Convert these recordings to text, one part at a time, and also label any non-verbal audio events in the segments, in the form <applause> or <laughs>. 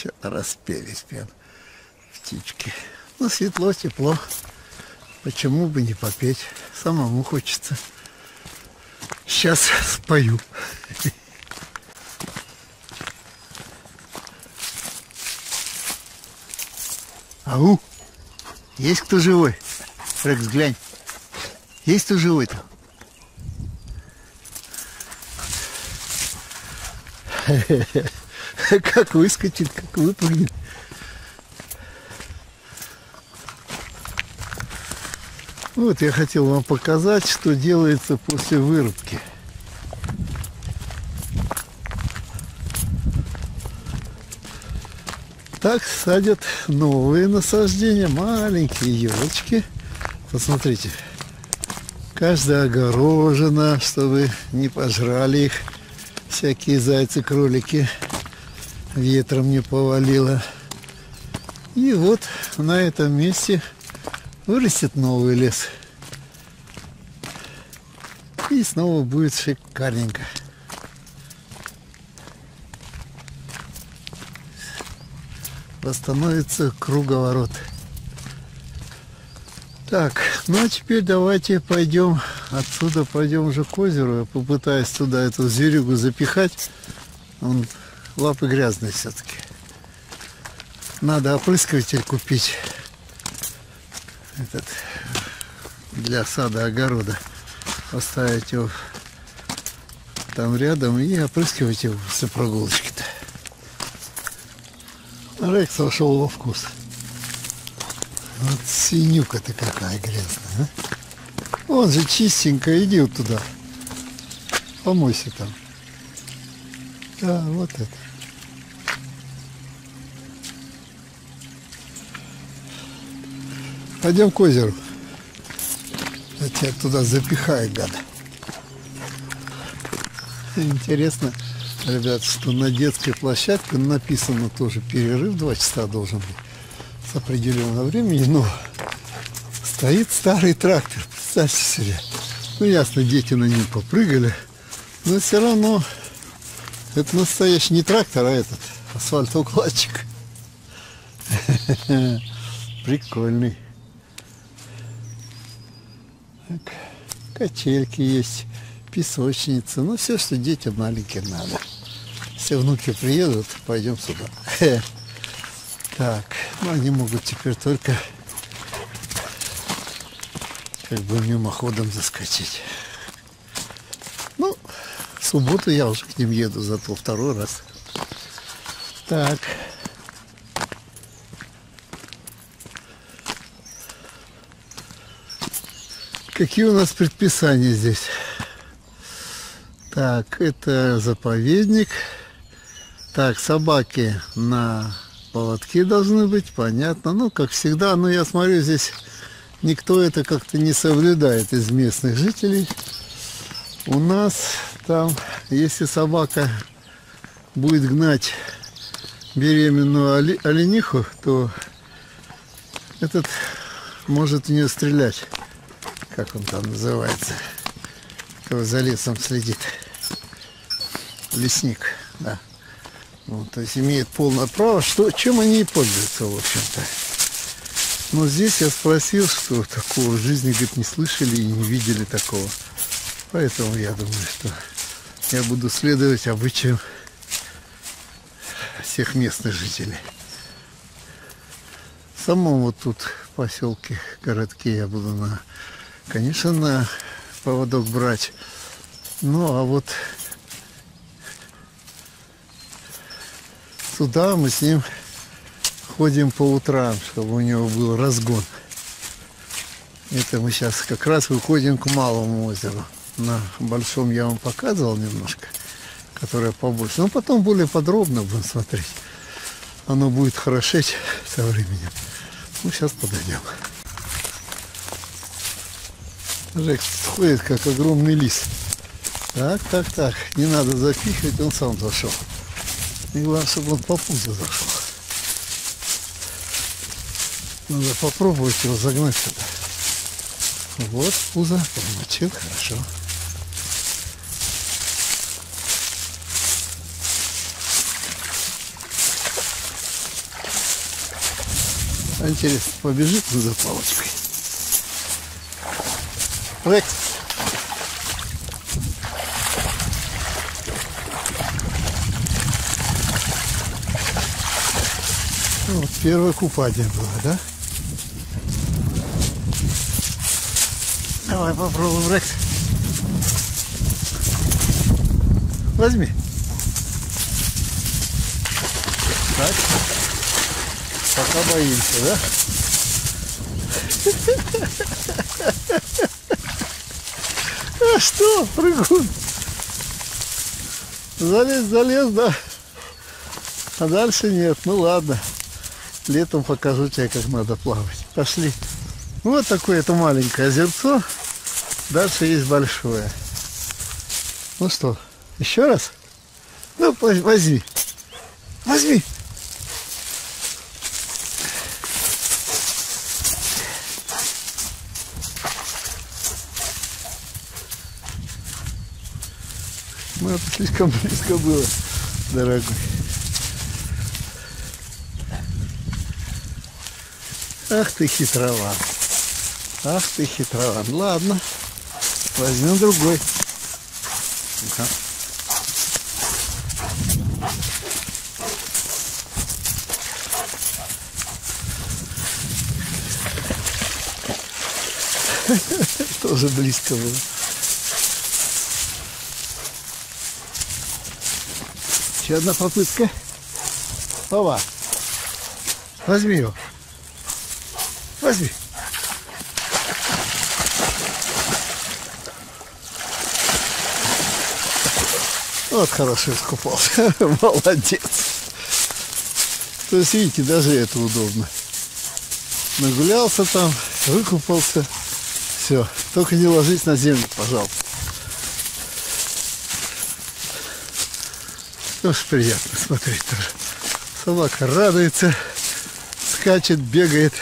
Что-то распелись прям птички. Ну, светло, тепло. Почему бы не попеть? Самому хочется. Сейчас спою. Ау! Есть кто живой? Рекс, глянь. Есть кто живой там? <laughs> <laughs> Как выскочит, как выпрыгнет. Вот я хотел вам показать, что делается после вырубки. Так садят новые насаждения, маленькие елочки. Посмотрите, каждая огорожена, чтобы не пожрали их всякие зайцы, кролики, ветром не повалило. И вот на этом месте вырастет новый лес. И снова будет шикарненько. восстановится круговорот. Так, ну а теперь давайте пойдем отсюда, пойдем уже к озеру. Я попытаюсь туда эту зверюгу запихать. Он лапы грязные все-таки. Надо опрыскиватель купить. Этот для сада огорода. Поставить его там рядом и опрыскивать его после прогулочки-то. Рекс вошел во вкус. Вот свинюка-то какая грязная, а? Он же чистенько, иди вот туда. Помойся там. Да, вот это. Пойдем к озеру. Я тебя туда запихаю, гада. Интересно, ребят, что на детской площадке написано тоже перерыв 2 часа должен быть с определенного времени, но стоит старый трактор, представьте себе. Ну, ясно, дети на нем попрыгали, но все равно это настоящий не трактор, а этот асфальтоукладчик. <laughs> Прикольный. Так, качельки есть, песочница, ну все, что детям маленьким надо. Все внуки приедут, пойдем сюда. <laughs> Так, ну они могут теперь только как бы мимоходом заскочить. Ну, в субботу я уже к ним еду, зато второй раз. Так. Какие у нас предписания здесь? Так, это заповедник. Так, собаки на поводке должны быть, понятно. Ну, как всегда, но я смотрю, здесь никто это как-то не соблюдает из местных жителей. У нас там, если собака будет гнать беременную олениху, то этот может в нее стрелять. Как он там называется? Кто за лесом следит. Лесник, да. Ну, то есть имеет полное право, что, чем они и пользуются, в общем-то. Но здесь я спросил, что такого в жизни, говорит, не слышали и не видели такого. Поэтому я думаю, что я буду следовать обычаям всех местных жителей. В самом вот тут поселке, городке я буду на, конечно, на поводок брать. Ну, а вот туда мы с ним ходим по утрам, чтобы у него был разгон. Это мы сейчас как раз выходим к малому озеру. На большом я вам показывал немножко, которое побольше. Но потом более подробно будем смотреть. Оно будет хорошеть со временем. Ну, сейчас подойдем. Рекс ходит, как огромный лис. Так, так, так. Не надо запихивать, он сам зашел. И главное, чтобы он по пузу зашел. Надо попробовать его загнать сюда. Вот пузо помочил, хорошо. А интересно, побежит он за палочкой? Рекс. Ну, Вот первое купание было, да? Давай попробуем, Рекс. Возьми. Так. Пока боимся, да? <laughs> Что, прыгун? Залез, залез, да. А дальше нет. Ну ладно. Летом покажу тебе, как надо плавать. Пошли. Вот такое это маленькое озерцо. Дальше есть большое. Ну что, еще раз? Ну, возьми. Возьми. Ну, это слишком близко было, дорогой. Ах ты хитрован. Ах ты хитрован. Ладно, возьмем другой. Ну-ка. <laughs> Тоже близко было. Еще одна попытка. Пова. Возьми его. Возьми. Вот хорошо искупался. <laughs> Молодец. То есть, видите, даже это удобно. Нагулялся там, выкупался. Все. Только не ложись на землю, пожалуйста. Тоже приятно смотреть тоже. Собака радуется, скачет, бегает.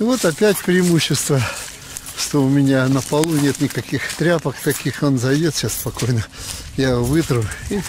И вот опять преимущество, что у меня на полу нет никаких тряпок таких. Он зайдет сейчас спокойно. Я его вытру и